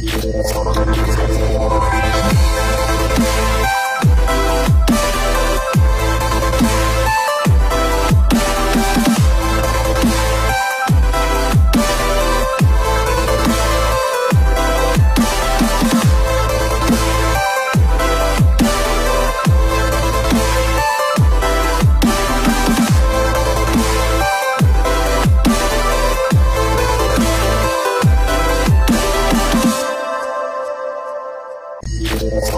Yeah. Yeah.